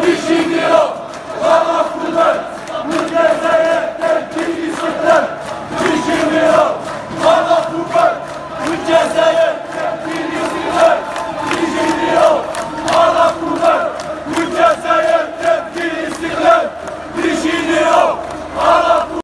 Решите